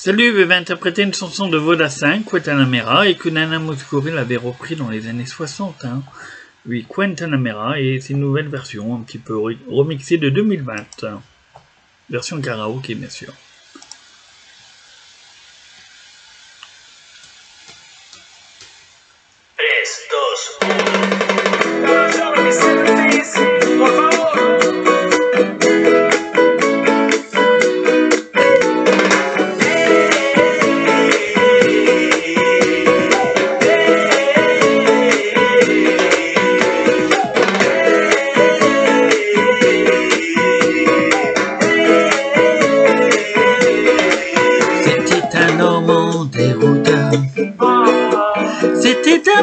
Salut vais interpréter une chanson de 5, Guantanamera, et que Nana Mouskouri l'avait repris dans les années 60. Hein. Oui, Guantanamera, et c'est une nouvelle version, un petit peu remixée de 2020. Version karaoké, bien sûr.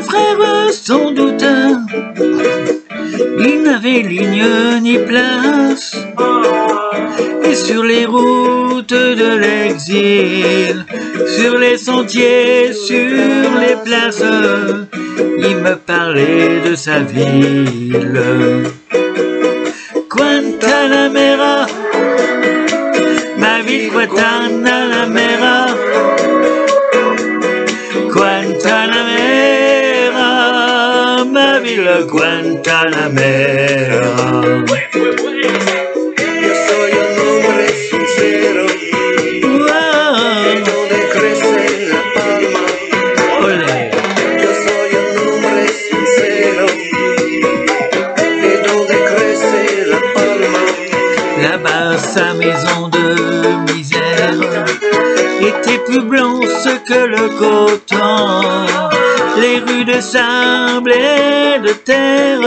Frère sans doute. Il n'avait ligne ni place. Et sur les routes de l'exil, sur les sentiers, sur les places, il me parlait de sa ville. Guantanamera, ma ville Guantanamera. La. Là-bas, sa maison de misère était plus blanche que le coton rues de de terre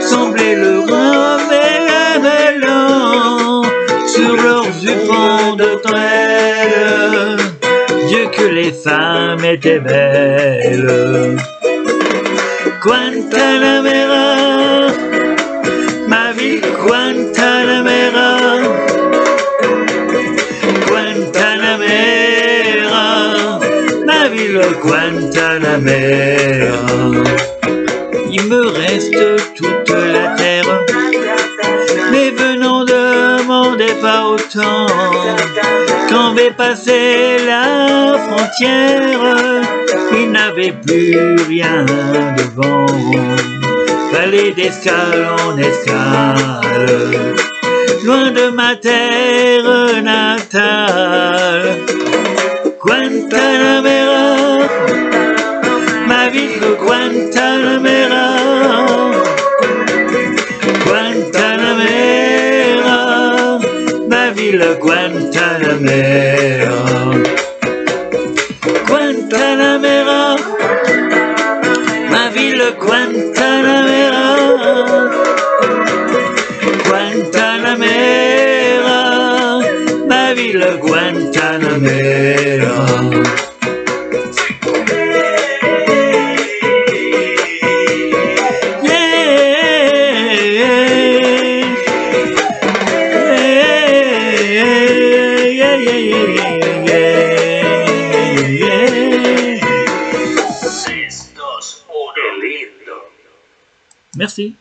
semblaient le révélant sur leurs jupons de traîne. Dieu que les femmes étaient belles. Guantanamera, ma ville Guantanamera. Il me reste toute la terre, mais venons demandez pas autant. Quand vais passer la frontière, il n'avait plus rien devant. Fallait d'escale en escale, loin de ma terre natale. Guantanamera, Guantanamera. Guantanamera, ma ville Guantanamera. Guantanamera, ma ville Guantanamera. Guantanamera, ma ville Guantanamera. Merci.